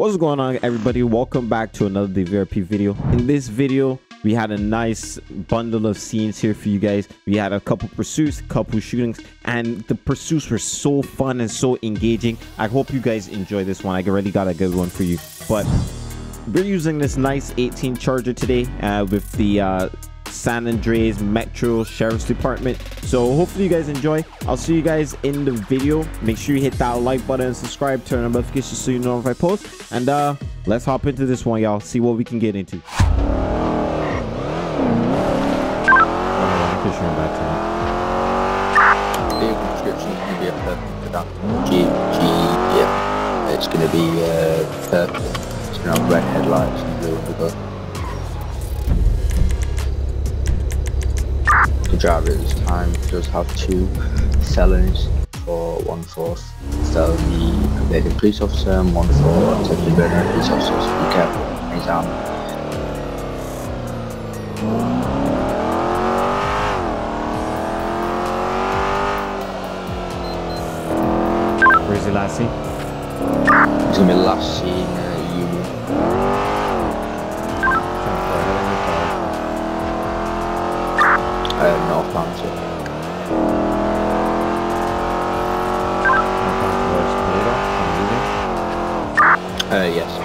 What's going on everybody? Welcome back to another DVRP video. In this video, we had a nice bundle of scenes here for you guys. We had a couple pursuits, a couple shootings, and the pursuits were so fun and so engaging. I hope you guys enjoy this one. I already got a good one for you. But we're using this nice 18 charger today uh, with the uh, San Andreas Metro Sheriff's Department. So hopefully you guys enjoy. I'll see you guys in the video. Make sure you hit that like button and subscribe, turn on notifications so you know if I post. And uh, let's hop into this one, y'all. See what we can get into. It's going to be uh, purple. It's going to have red headlights and blue. The driver this time does have two felonies for one for felony evading police officer and one for attempted murder of police officer, so be careful. He's armed. Where's the last scene? It's to be the last scene uh, Uh, yes.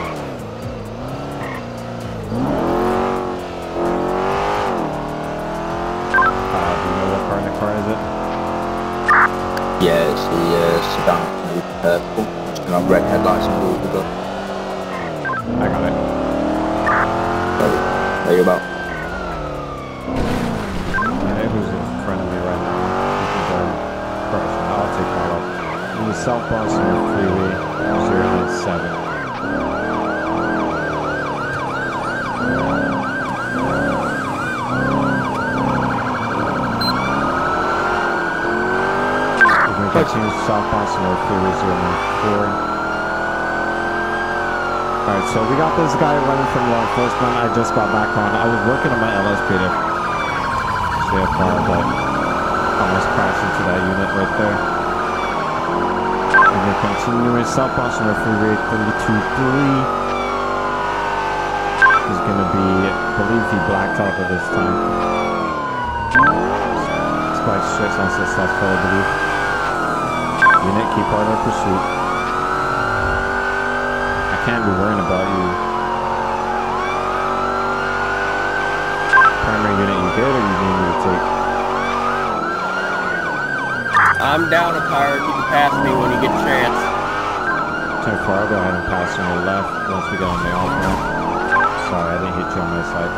Alright, so we got this guy running from law enforcement. I just got back on. I was working on my LSPD. Stay apart, but almost crashed into that unit right there. And then continuing South Boston Road Freeway 323. He's gonna be, I believe he blacked out at this time. It's quite strict on successful, I believe. Unit, keep on our pursuit. I can't be worrying about you. Primary unit, you good or you need me to take? I'm down a pirate. You can pass me when you get a chance. 10 4, I'll go ahead and pass on the left once we get on the off ramp. Sorry, I didn't hit you on my side.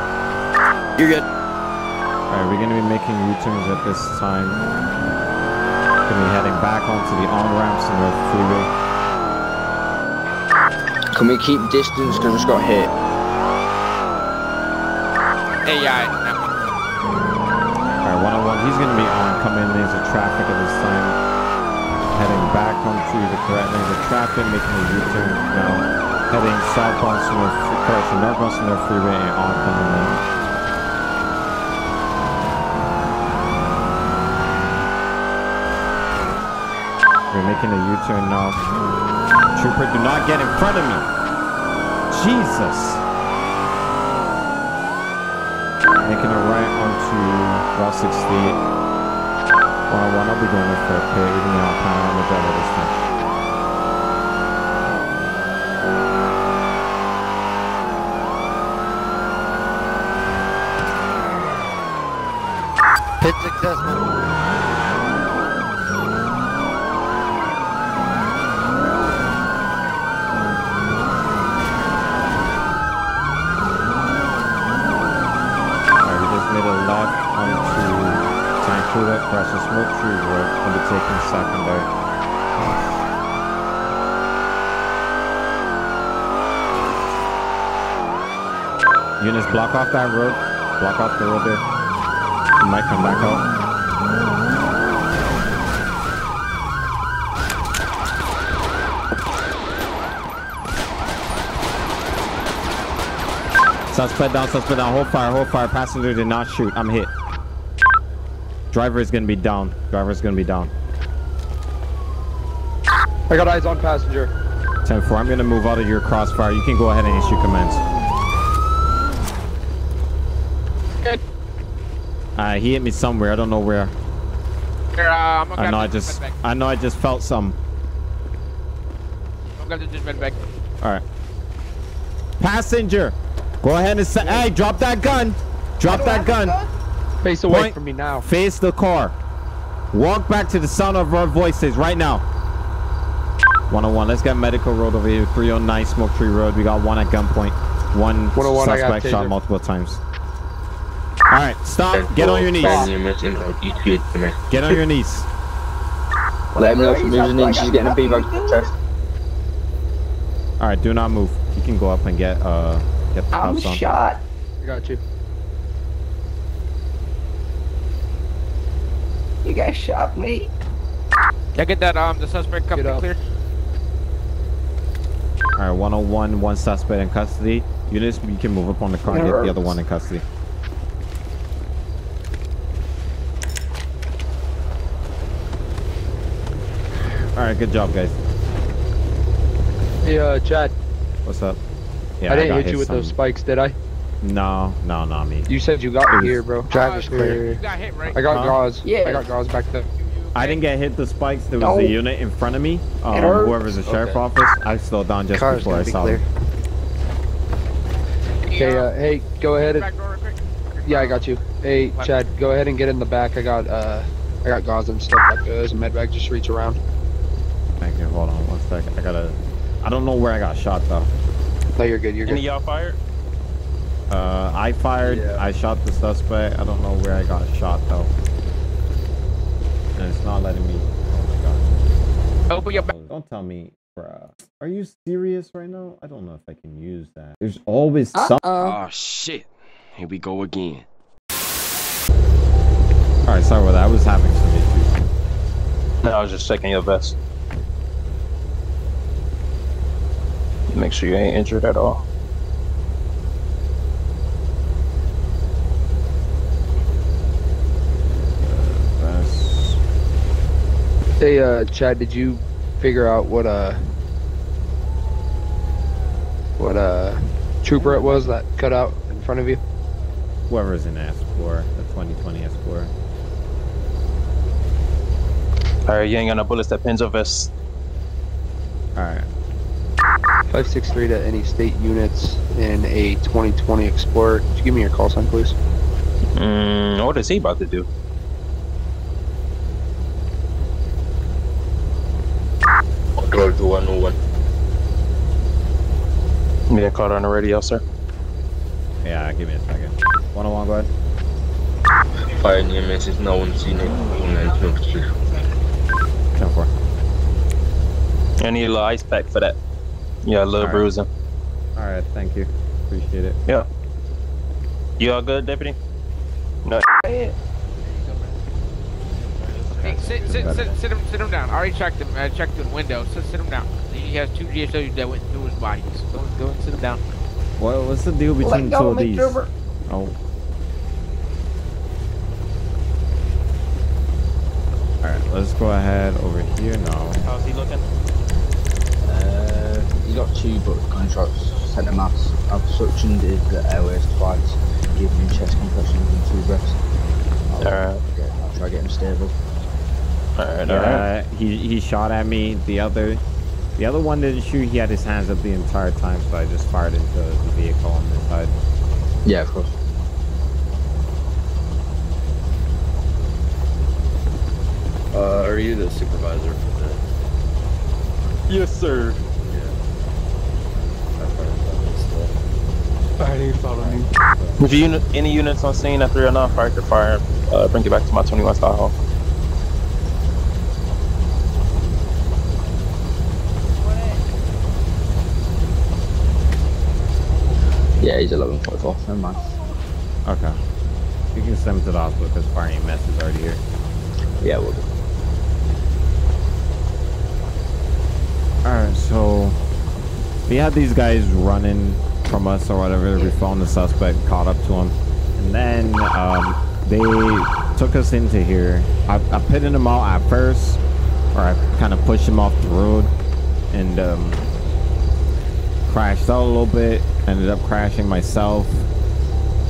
You're good. Alright, we're gonna be making U-turns at this time. Gonna be heading back onto the on-ramps in the freeway. Can we keep distance because I just got hit? Hey, yeah. Alright, one-on-one, he's gonna be on coming lanes of traffic at this time. Heading back onto the correct lanes of traffic, making a U-turn now. Heading southbound Smith, correction, northbound Smith Freeway and oncoming lane. We're making a U-turn now. Trooper, do not get in front of me. Jesus. Making a right onto Route 68. One oh one, I'll be going in for a pit. We're gonna out panorama driver this time. Hit successful. Alright, we just made a left onto Tancuda, across the Smoke Tree Road, undertaking secondary. Units, block off that road. Block off the road there. You might come back out. Suspect down, suspect down. Hold fire, hold fire. Passenger did not shoot. I'm hit. Driver is gonna be down. Driver is gonna be down. I got eyes on passenger. 10-4, I'm gonna move out of your crossfire. You can go ahead and issue commands. Good. Uh, he hit me somewhere. I don't know where. Here, uh, I'm gonna I know I just. I know I just felt some. I'm gonna grab this med. All right. Passenger, go ahead and say, hey, drop that gun. Drop that gun. Face away Point. from me now. Face the car. Walk back to the sound of our voices right now. 101. Let's get medical road over here. 309 Smoke Tree Road. We got one at gunpoint. One 101, I got suspect shot taser. multiple times. All right, stop. Get on your knees. Fire units in road, you shoot to me. Get on your knees. Let him know if he moves an inch, he's getting a B-bag chest. All right, do not move. You can go up and get uh get the I'm cuffs on. shot. I got you. Guys shot me. Yeah, get that um the suspect cuffed Get and up. clear. All right, 101, one suspect in custody. Eunice, you can move up on the car and get the other one in custody. All right, good job, guys. Hey, uh, Chad, What's up? Yeah, I didn't got hit you with those spikes, did I? No, no, not me. You said you got It here, was- bro. Driver's clear. You got hit, right? I got Huh? gauze. Yeah. I got gauze back there. I didn't get hit the spikes. There was No. a unit in front of me. Um, whoever's the sheriff Okay. office. I slowed down just Car's before I be saw clear. them. Okay, uh, hey, go ahead and Back door real quick. yeah, I got you. Hey, Chad, go ahead and get in the back. I got uh, I got gauze and stuff like this. Med bag, just reach around. Thank you. Hold on one second. I gotta. I don't know where I got shot though. No, you're good. You're Any of good. y'all fired? Uh, I fired. Yeah. I shot the suspect. I don't know where I got shot though. And it's not letting me. Oh my god. Open your back. Oh, Don't tell me, bruh. Are you serious right now? I don't know if I can use that. There's always some. Uh-oh. Oh shit. Here we go again. All right, sorry about that. I was having some issues. No, I was just checking your vest. Make sure you ain't injured at all. That's Hey, uh, Chad, did you figure out what uh, what uh, trooper it was that cut out in front of you? whoever's in S4, the 2020 S4. Alright, you ain't got no bullets that pins your us. All right. 563 to any state units in a 2020 Explorer. Could you give me your call sign, please? Mm, what is he about to do? Roll to 101. Yeah, caught on the radio, sir. Yeah, give me a second. 101, go ahead. Fire near misses, no one's seen it. And then Smoke Street. 10 4. I need a little ice pack for that. Yeah, a little Alright. bruising. All right, thank you. Appreciate it. Yeah. You all good, deputy? No. Hey, sit, sit, sit, sit him, sit him down. I already checked him. I checked the window. Sit, sit him down. He has two GSOs that went through his body. So go, go and sit him down. Well, what's the deal between Let two of these? McDrover. Oh. Alright, let's go ahead over here now. How's he looking? Uh, he's got two but contracts sent him mass. I've suctioned his the airways twice, given him chest compressions and two breaths. Alright. get- I'll try to get him stable. Alright, alright. Yeah, he, he shot at me. The other the other one didn't shoot. He had his hands up the entire time, so I just fired into the vehicle on this side. Yeah, of course. Uh, are you the supervisor for the? Yes, sir. Alright, you follow me. If you any units on scene after at 309 fire to fire, uh, bring it back to my 21 Star Yeah, he's 11.44. Never mind. Okay. You can send him to the hospital because fire Mess is already here. Yeah, we'll do. Alright, so we had these guys running from us or whatever. We found the suspect, caught up to him, and then um, they took us into here. I, I pitted them out at first, or I kind of pushed them off the road, and um, crashed out a little bit. Ended up crashing myself.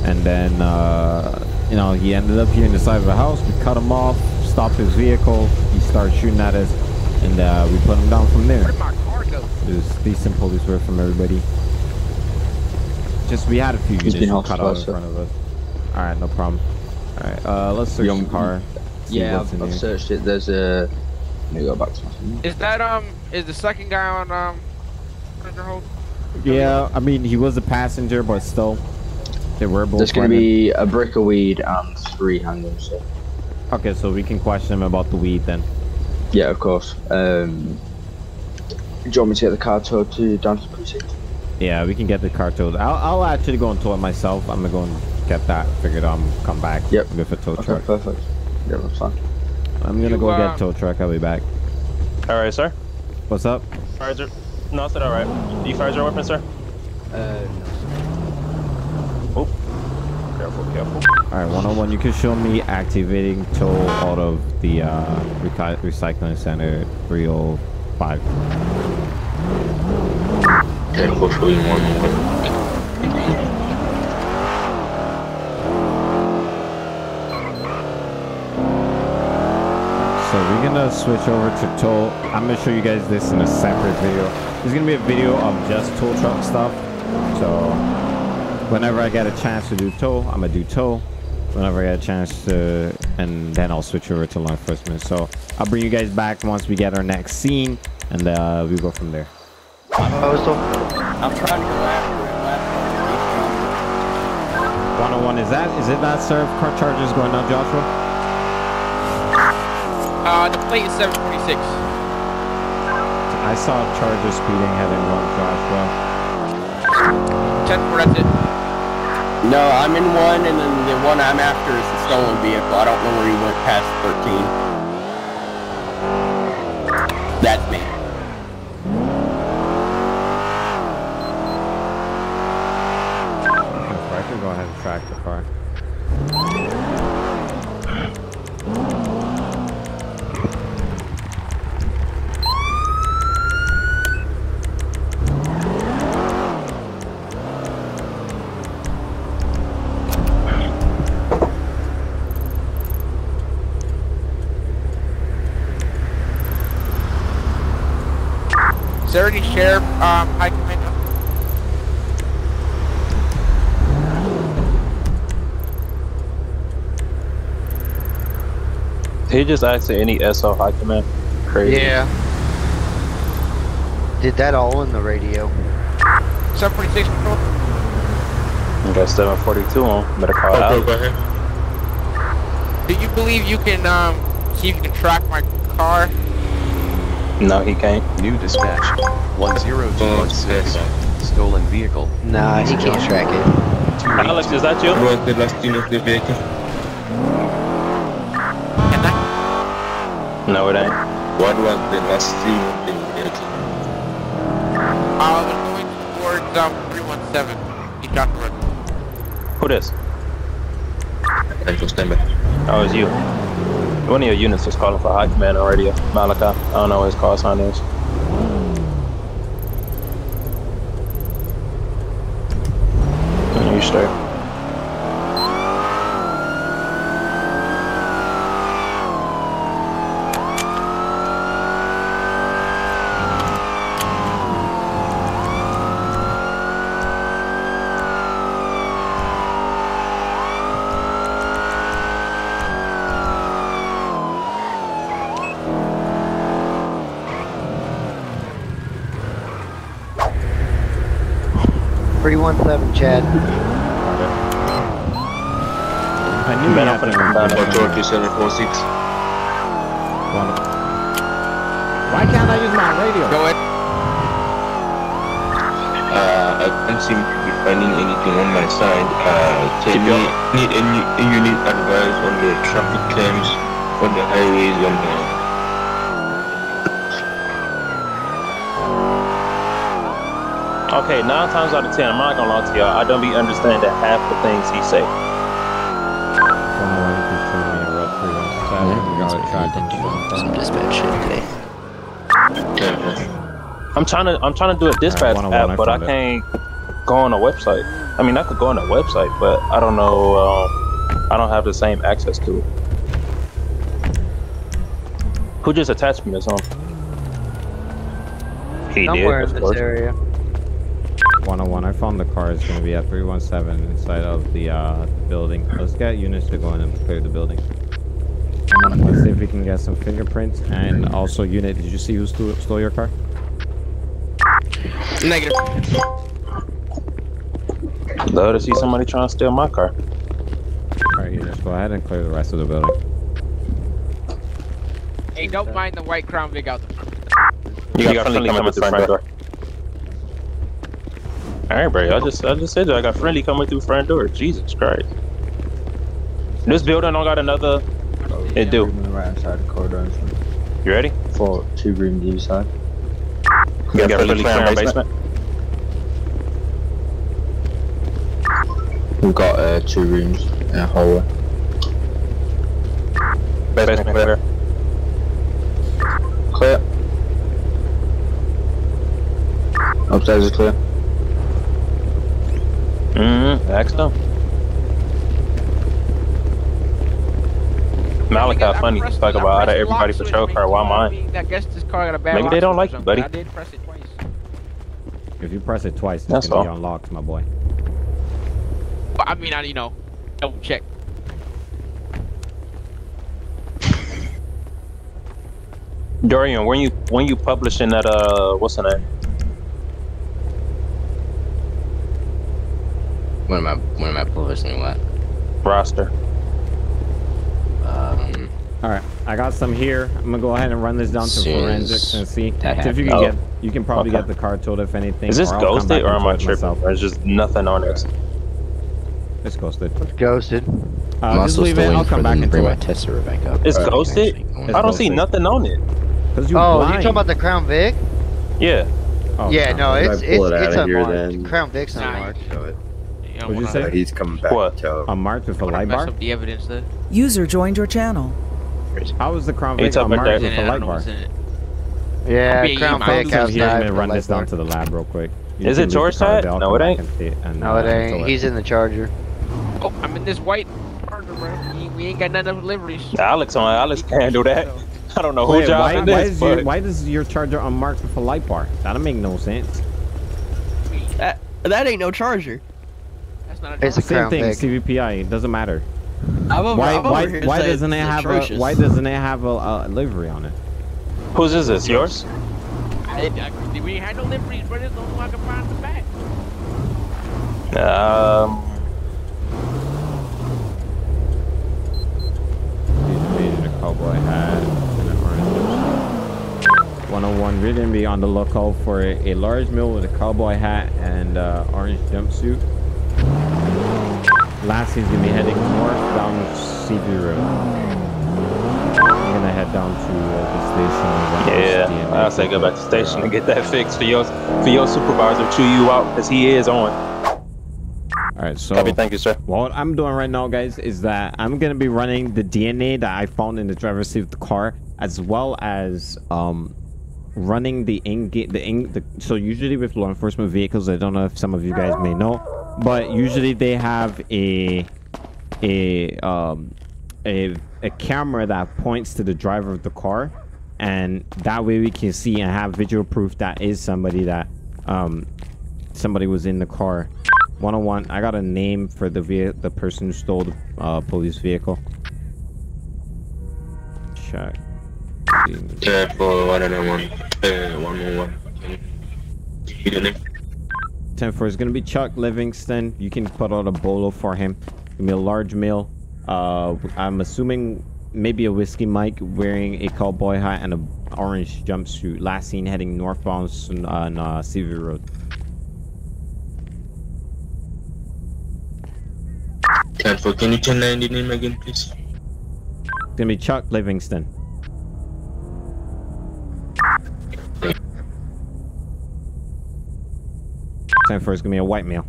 And then, uh, you know, he ended up here in the side of the house. We cut him off, stopped his vehicle. He started shooting at us. And uh, we put him down from there. Where'd my car go? It was decent police work from everybody. Just we had a few He's units been who cut out in front of us. All right, no problem. All right, uh, let's search Young- the car. Yeah, I've, I've searched it. There's a. Let me go back to my. Is that um? Is the second guy on um? under hold? Yeah, I mean he was a passenger, but still, they were both. There's going to running. be a brick of weed and three handguns. So. Okay, so we can question him about the weed then. Yeah, of course. Um, do you want me to get the car towed to down to the precinct? Yeah, we can get the car towed. I'll, I'll actually go and tow it myself. I'm gonna go and get that figured out. and come back. Yep. With a tow Okay, truck. perfect. Yeah, that's fine. I'm gonna You, go uh, get a tow truck. I'll be back. All right, sir. What's up? All right, are. No, I said all right. Do you fire your weapon, sir? Uh, Oh. Careful, careful. All right, 101. You can show me activating tow out of the uh, recy- recycling center 305. Okay, hopefully more than one. So we're gonna switch over to toll. I'm gonna show you guys this in a separate video. There's gonna be a video of just tow truck stuff. So whenever I get a chance to do tow, I'm gonna do tow. Whenever I get a chance to, and then I'll switch over to law enforcement. So I'll bring you guys back once we get our next scene, and uh, we go from there. I'm trying to go after it. 101 is that? Is it that serve car charges going on, Joshua? Uh, the plate is 726. I saw a Charger speeding heading one, Joshua. 10 4, that's it. No, I'm in one, and then the one I'm after is the stolen vehicle. I don't know where he went past 13. That's me. I can go ahead and track the car. Is there any sheriff um high command? He just asked any SO high command. Crazy. Yeah. Did that all in the radio. 746 control. Okay, 742 on. Better call out. go ahead. Do you believe you can um see if you can track my car? No, he can't. New dispatch. Oh, 10216. Stolen vehicle. Nah, he can't track it. Alex, is that you? was the last unit of the vehicle? Can I? No, it ain't. What was the last unit of the vehicle? I was going towards um 317. He East Joshua Road. Who this? I just stand by. Oh, it's you. One of your units was calling for high command on radio. Malachi. I don't know what his call sign is. You straight. 3111, Chad. I knew ben happened. Why can't I use my radio? Go ahead. Uh, I can't seem to be finding anything on my side. Uh, can you need any, you need advice on the traffic claims on the highways on the Okay, nine times out of ten, I'm not gonna lie to y'all. I don't be understanding half the things he say. 101, you can show me a route 317. We gotta track him. some dispatch shit today. I'm trying to I'm trying to do a dispatch one on one, I app, but I found can't go on a website. I mean, I could go on a website, but I don't know. Um, I don't have the same access to it. Who just attached me to something? He Somewhere did, in this area. 101. I found the car. It's gonna be at 317 inside of the uh, building. Let's get units to go in and clear the building. Let's see if we can get some fingerprints and also unit. Did you see who stole, stole your car? Negative. Love to see somebody trying to steal my car. All right, units, go ahead and clear the rest of the building. Hey, don't mind the white Crown Vic out the front. You got, friendly coming through the front door. All right, bro. I just I just said that I got friendly coming through front door. Jesus Christ. This building don't got another. It do. Room on the right hand side, corridor. You ready? For two rooms either side. You got friendly clear in basement. We've got uh, two rooms and a hallway. Basement clear. Clear. Upstairs is clear. Mm-hmm. Ask them. Malachi I'm funny. pressing- Talk about out of pressing everybody patrol car. Why I mine? I guess this car got a bad Maybe they don't like you, buddy. I did press it twice. If you press it twice, it's That's gonna be all. unlocked, my boy. But I mean, I you know, double check. Dorian, when you when you publishing that uh what's the name? When am I? When am I publishing what? Roster. Um, All right, I got some here. I'm gonna go ahead and run this down to forensics and see that if you can happens. get. You can probably Okay. get the car towed if anything. Is this or ghosted or am I tow it tripping? myself. There's just nothing on it. It's ghosted. It's Ghosted. Uh, I'm just also leave it. I'll come back and bring my it. tester back up. It's so I can ghosted? actually go in. I don't see nothing on it. Cause you Oh, you blind. talking about the Crown Vic? Yeah. Oh, yeah, no, If I it's it's pull it's unmarked. Crown Vic's not You don't What'd you say? He's coming back What? to tow. A marked with a light bar. the evidence there. User joined your channel. How is the Crown It's Vic up a marked with a light bar? what's in it. Yeah, Crown my I'll Vic just outside. here and run light this down to the lab real quick. You Is it leave your side? No, it ain't. and see and, No, uh, it tow ain't. He's in the Charger. Oh, I'm in this white Charger, bro. We, we ain't got none of deliveries. Alex on Alex can handle that. I don't know who Wait, job why, why, is, is your, but why does your charger unmarked with a light bar? That'll make no sense. That that ain't no charger. That's not a It's a Same Crown thing, Vic. CVPI. It doesn't matter. I'm over, Why I'm over why here why doesn't it it's have a why doesn't it have a, a livery on it? whose is this? Yours? I, I, we ain't had no liveries, bro. There's no one I can find in the back. Um, He's a cowboy hat and an orange jumpsuit. 101, we're gonna be on the lookout for a, a large mill with a cowboy hat and uh, orange jumpsuit. Last he's gonna be heading north down CV Road. I'm gonna head down to uh, the station. and yeah, I'll say go back to the station and get that fixed for your for your supervisor chew you out because he is on. All right, so Copy, thank you, sir. what I'm doing right now, guys, is that I'm gonna be running the DNA that I found in the driver's seat of the car, as well as um running the in the in the so usually with law enforcement vehicles, I don't know if some of you guys may know, but usually they have a a um a a camera that points to the driver of the car, and that way we can see and have visual proof that is somebody that um somebody was in the car. 101. I got a name for the ve- the person who stole the uh, police vehicle. Check. Yeah, for one and one. Uh, one more one. You don't know. 10 4 is gonna be Chuck Livingston. You can put out a bolo for him. Give me a large meal. Uh, I'm assuming maybe a whiskey Mike wearing a cowboy hat and a orange jumpsuit. Last seen heading northbound on uh, on, uh, Seaview Road. Ten four. Can you tell the name again, please? It's gonna be Chuck Livingston. Ten four is gonna be a white male.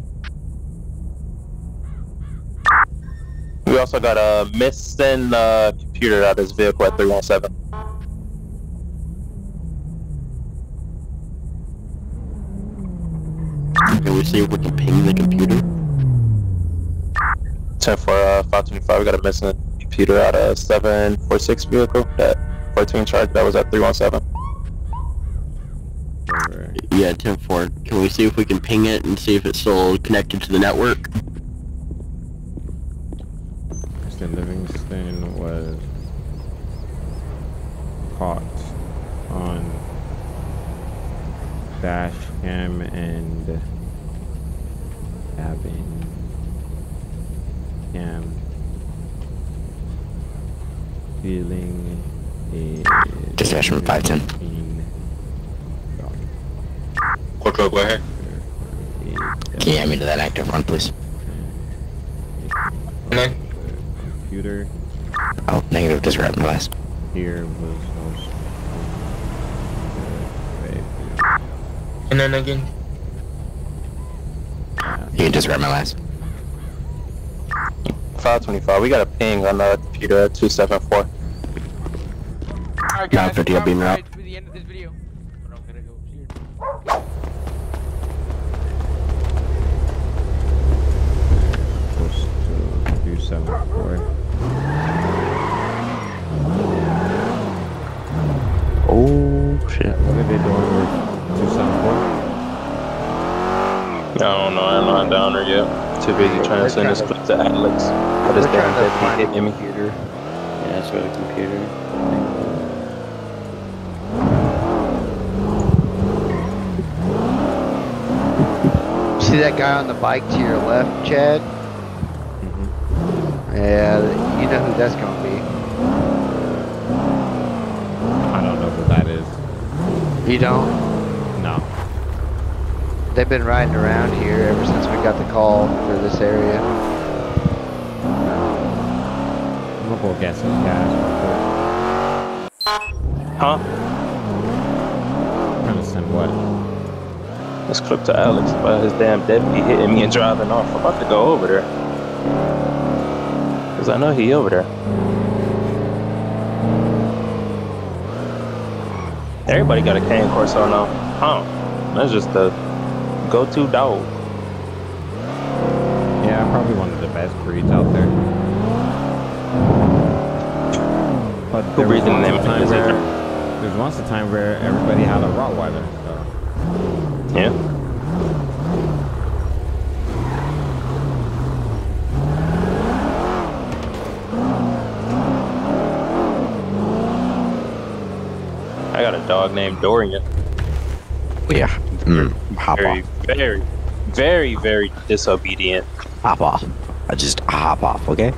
We also got a missing uh, computer out of his vehicle at 317. Can we see if we can ping the computer? 10 for uh, 525, we got a missing computer out of 746 vehicle. That 14 charge that was at 317. Yeah, 10-4. Can we see if we can ping it and see if it's still connected to the network? Mr. Livingston was caught on dash cam and cabin cam feeling a Dispatch from 510. Quattro, go ahead. Can you add me to that active run, please? Nine. computer Oh, negative. Disregard my last. here was also uh, And then again. You can disregard my last. 525, we got a ping on the computer at 274. Alright, guys, fifty, I'll be in route. right to the end of this video. But I'm gonna go here. close to 274 Oh, shit. what are they doing with 274 I don't know, I'm not down there yet. Too busy trying to send this clip to Alex. But this They're damn trying to find deputy a hit me. computer. Yeah, that's for the computer. See that guy on the bike to your left, Chad? Mm-hmm. Yeah, you know who that's gonna be. I don't know who that is You don't? No They've been riding around here ever since we got the call for this area. I'm gonna go get some gas Huh? trying to send what This clip to Alex about his damn deputy hitting me and driving off. I'm about to go over there. Cause I know he over there. Everybody got a cane corso now. Huh? That's just the go-to dog. yeah probably one of the best breeds out there but Who there was in once them? a time Is it- where there was once a time where everybody had a Rottweiler so Yeah. I got a dog named Dorian. Yeah. Mm, hop Very, off. very, very, very disobedient. Hop off. I just hop off, okay?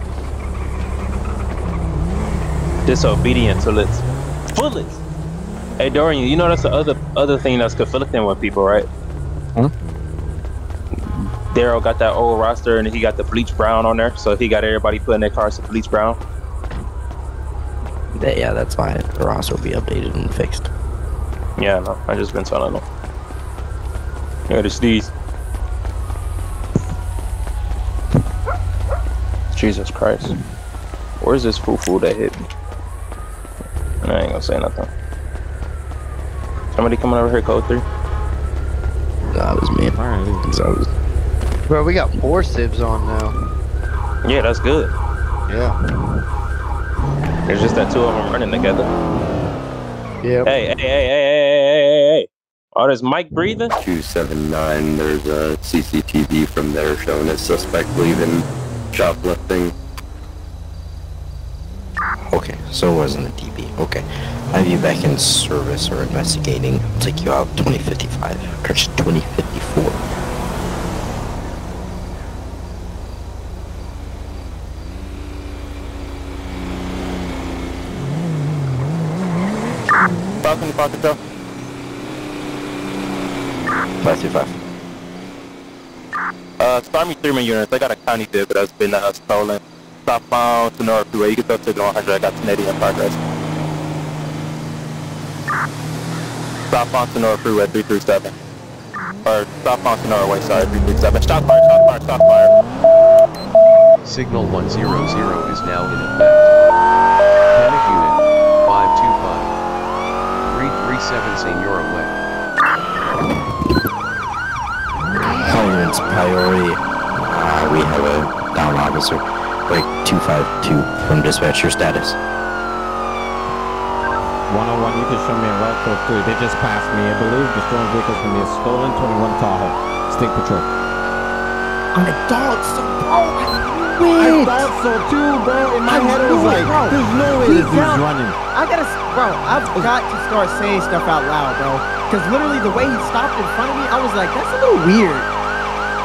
Disobedient till its fullest. Hey Dorian, you know that's the other other thing that's conflicting with people, right? Huh? Daryl got that old roster and he got the bleach brown on there, so he got everybody putting their cars to bleach brown. Yeah, yeah, that's fine. The roster will be updated and fixed. Yeah, no, I just been telling them. Gotta sneeze. Jesus Christ. Where's this foo foo that hit me? I ain't gonna say nothing. Somebody coming over here, code 3? Nah, it was me. Alright. So was... Bro, we got four sibs on now. Yeah, that's good. Yeah. There's just that two of them running together. Yeah. Hey, hey, hey, hey. Oh, there's Mike breathing? 279, there's a CCTV from there showing a suspect leaving shoplifting. okay, so it wasn't a DB. Okay. I have you back in service or investigating. I'll take you out 2055. Correction, 2054. Falcon, Falcon, Joe. 525. Stormy Thurman units, they got a county vehicle that's been uh, stolen. Southbound to North Freeway, you can throw signal 100, I got 1080 in progress. Southbound to North Freeway 337. Or southbound to Norway, sorry, 337. Shot fire, shot fire, shot fire. Signal 100 is now in effect. Panic unit 525. 337 Senora Way. Calling priority. We have a down officer. Break 252 from dispatcher status. 101, you can show me a route code 3. They just passed me. I believe the stolen vehicle can be a stolen 21 Tahoe. State Patrol. I thought so, bro. I knew I it. thought so too, bro. In my I head, it was like, bro. there's no way this dude's running. I gotta, bro. I've got to start saying stuff out loud, bro. Because literally, the way he stopped in front of me, I was like, that's a little weird.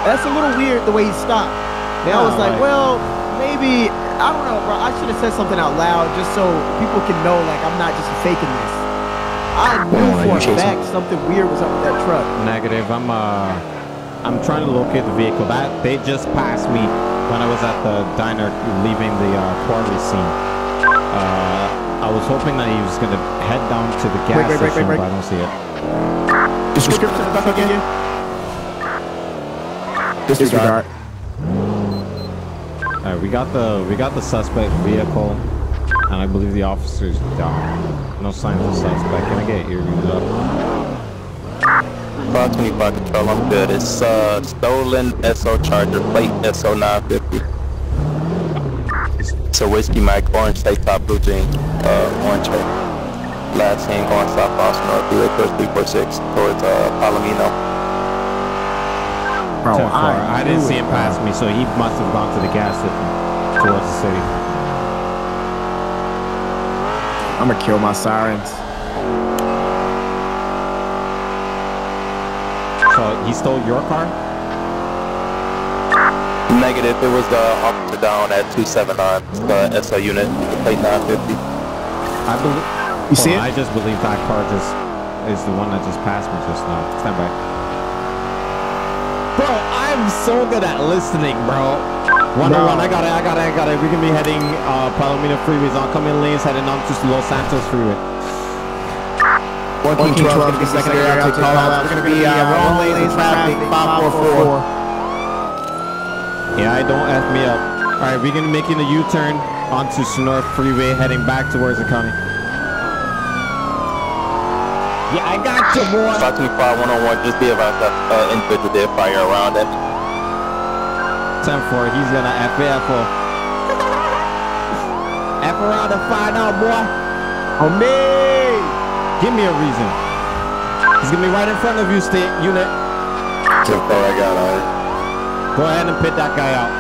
That's a little weird the way he stopped. And I was like, well, maybe I don't know, bro. I should have said something out loud just so people can know, like, I'm not just faking this. I knew for a fact something weird was up with that truck. Negative. I'm uh, I'm trying to locate the vehicle. That they just passed me when I was at the diner leaving the uh, quarry scene. Uh, I was hoping that he was gonna head down to the gas Wait, wait, wait, station, wait, but I don't see it. Description again. Disregard. All right, we got the we got the suspect vehicle, and I believe the officer's down. No signs of suspect. Can I get earrings up? 525 control, I'm good. It's uh, stolen SO Charger, plate SO 950. It's a whiskey Mike, orange tape top, blue jean uh, orange hair. Last hand going south Boston North, Freeway Course 346 towards uh, Palomino. Bro, Ten four. I, didn't see him bro. pass uh, me, so he must have gone to the gas station towards the city. I'm gonna kill my sirens. So he stole your car? Negative, it was the officer down at 279, the SO unit, plate 950. I believe. You see it? I just believe that car just is the one that just passed me just now. Stand by. I'm so good at listening, bro. One on one, I got it, I got it, I got it. We can be heading uh, Palomino freeways, oncoming lanes, heading on to Los Santos freeway. 1412 gonna be secondary call out. We're gonna be uh, wrong lanes in traffic, 544. Yeah, I don't F me up. All right, we're gonna be making a U-turn onto Sonora Freeway, heading back towards the county. Yeah, I got you, boy. 525 101, just be advised that uh, individual did fire around it. 10-4, he's gonna F it, F F around and find out, boy. On me! Give me a reason. He's gonna be right in front of you, state unit. So far I got on. Go ahead and pit that guy out.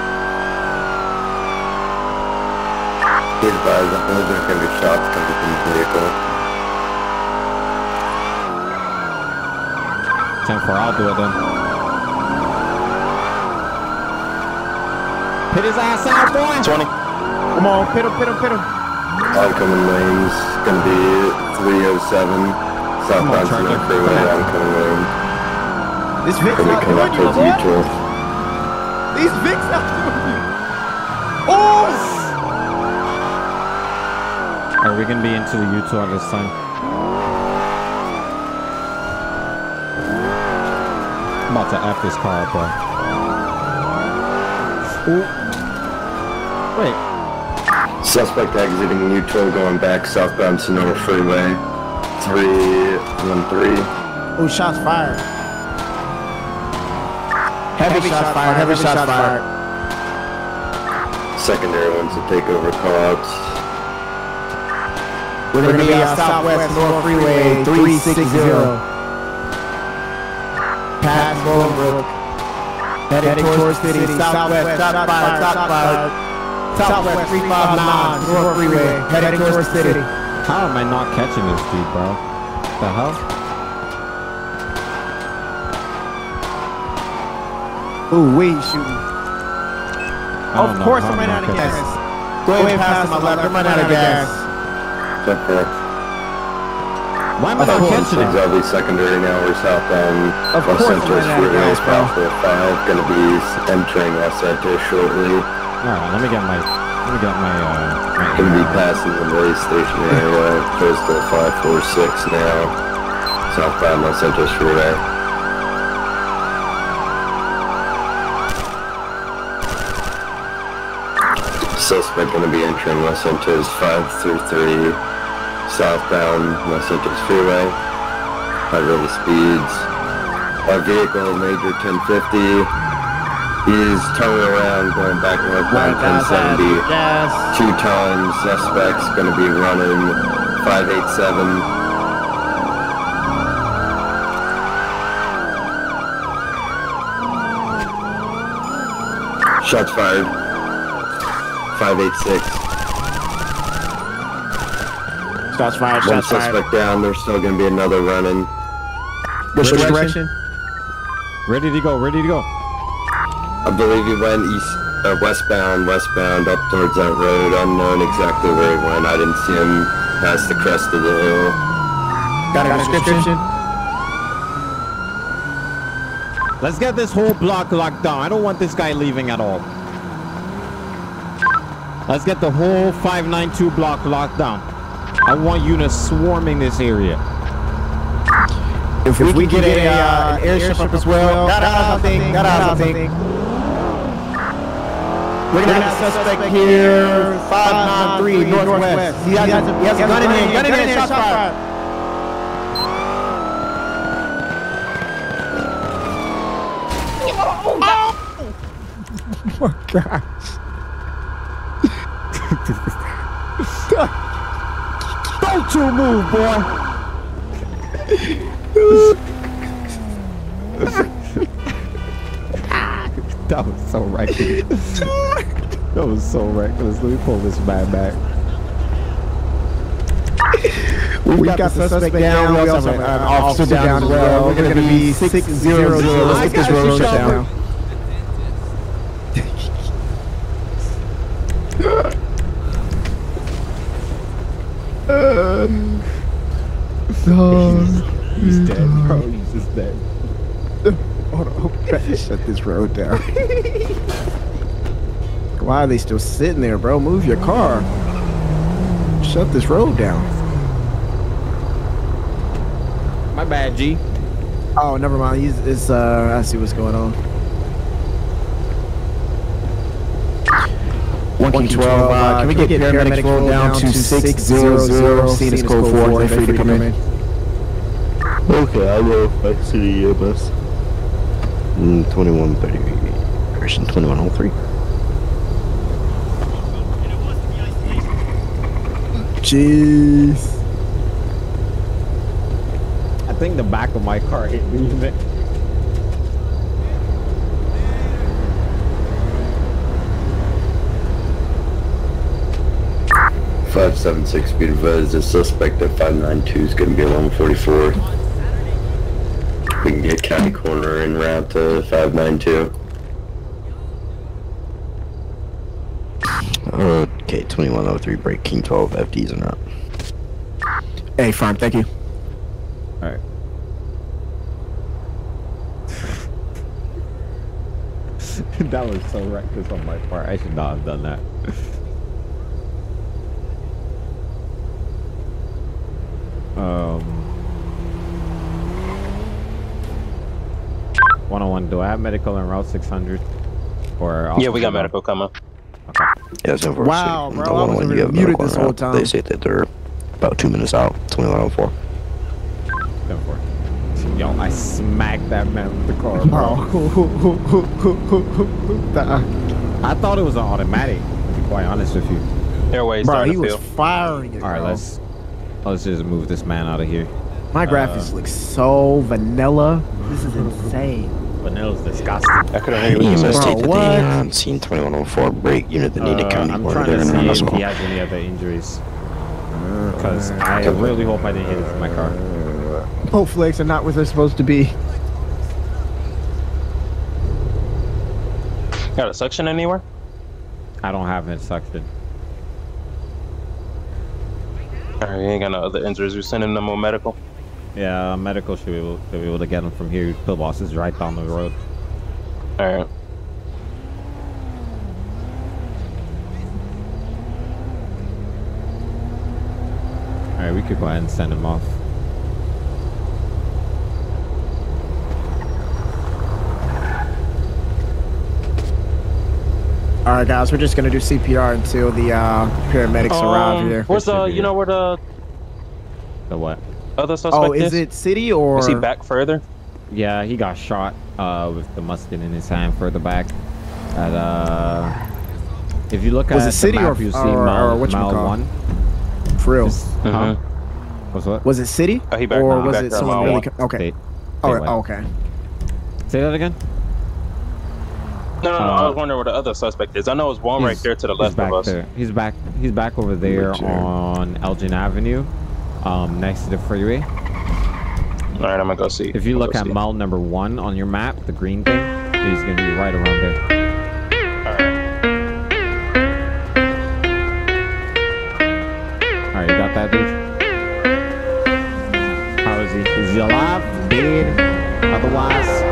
Be advised, I believe there's gonna be shots coming from the vehicle. 10-4, I'll do it then. Pit his ass out, boy. 20. Come on, pit him, pit him, pit him. Oncoming lanes, gonna be 307, southbound Charger. Sonora Freeway, oncoming lane. This Vic's Gonna not doing you, towards boy. Mutual. These Vic's not doing you. Oh! Are we gonna be into the U2 at this time? About to F this car up, bro. Ooh. Wait, Suspect exiting U-12 going back southbound Sonora Freeway. 313. Oh, shots fired. Heavy, shots fired, heavy shots fired. Secondary ones to take over call-outs. We're gonna be uh, southwest North Freeway 360. Past Bolingbroke. Heading towards city, southwest, top five, top five. Southwest 359, North Freeway, heading towards city. how am I not catching this dude, bro? The hell? Ooh, we shooting. Of course how I'm running out of gas. Go ahead past my left, I'm running out of gas. Check for Why am I not catching it? Exaldi secondary now, we're southbound Of Los course Santos of Freeway, gas, bro. South 5, gonna be entering Los Santos shortly. Alright, let me get my let me get my uh my Gonna be AR. passing the police station area, close to 546 now. Southbound Los Santos Freeway. Suspect gonna be entering Los Santos 533 southbound Los Santos Freeway. High rate of speeds. Our vehicle, major 1050, is turning around, going back north on 1070. Yes. Two times. Suspect's going to be running 587. Shots fired. 586. Shots fired. One Shots fired. suspect down. There's still going to be another running. Which direction? Ready to go. Ready to go. I believe he went east, uh, westbound, westbound, up towards that road. Unknown exactly where he went. I didn't see him past the crest of the hill. Got a description? Let's get this whole block locked down. I don't want this guy leaving at all. Let's get the whole 592 block locked down. I want units swarming this area. If, we, we get a, uh, an airship up as well, got out, I think. Got out, I think. We're gonna have a suspect here, 593 northwest. He has, he has a gun in hand, gun in hand, shot fired. Oh my gosh. Don't you move, boy. that was so reckless. that was so reckless. Let me pull this man back. We, we got, got the suspect, down. We also have an officer down as well. We're going to be 600. Let's get this road down. Uh, he's, he's dead, bro. He's just dead. Hold on, shut this road down. Why are they still sitting there, bro? Move your car. Shut this road down. My bad, G. Oh, never mind. He's, it's, uh, I see what's going on. One King 12, uh, can we get paramedics rolled down to 600, scene is code 4, they're free to come in. Okay, I will. I see the EMS. Mm, 2130, version 2103. Jeez. I think the back of my car hit me. Five seven six speed advised. The suspect at five nine two is going to be along forty four. We can get county coroner en route to five nine two. Okay, 2103, break King 12, FDs or not. Hey, fine, thank you. Alright. that was so reckless on my part. I should not have done that. um. 101, do I have medical en route 600? Or yeah, we got medical coming. Okay. Yeah, so Wow, bro, the I one was when already you have muted this whole time. They say that they're about two minutes out, 2104. 10-4. Yo, I smacked that man with the car, bro. I thought it was an automatic, to be quite honest with you. Airways Bro, he was feel. firing it, All right, bro. let's let's just move this man out of here. My Uh, graphics look so vanilla. This is insane. Vanilla's disgusting. I couldn't hear you. EMS Bro, state that what? they uh, seen 2104 break unit that needed Uh, county I'm trying to there see as if he has any other injuries. Because I really hope I didn't hit it with my car. Both flags are not where they're supposed to be. Got a suction anywhere? I don't have it suction. Alright, you ain't got no other injuries. You're sending them on medical? Yeah, medical should be able, should be able to get him from here. Pillbox is right down the road. Alright. All right, we could go ahead and send him off. All right, guys, we're just gonna do CPR until the uh, paramedics arrive Um, here. Where's the, you know where the The what? Other suspect Oh, is it city or? Is he back further? Yeah, he got shot uh, with the musket in his hand further back. At uh, if you look Was at it city the map, or- you see or- mile, or whatchamacallit? mile one. For real. Just- huh? Mhm. What's what? Was it city? Oh, he back or now. He was back it someone really? one. Okay. State. Oh, Statewide. oh, okay. Say that again. No, no, no. I Uh, was wondering where the other suspect is. I know it's one right there to the left of us. There. He's back. He's back over there Sure. on Elgin Avenue, um, next to the freeway. All right, I'm gonna go see. If you I'm look at mile number one on your map, the green thing, he's gonna be right around there. All right. All right, you got that, dude? How is he? Is he alive? Dead? Otherwise?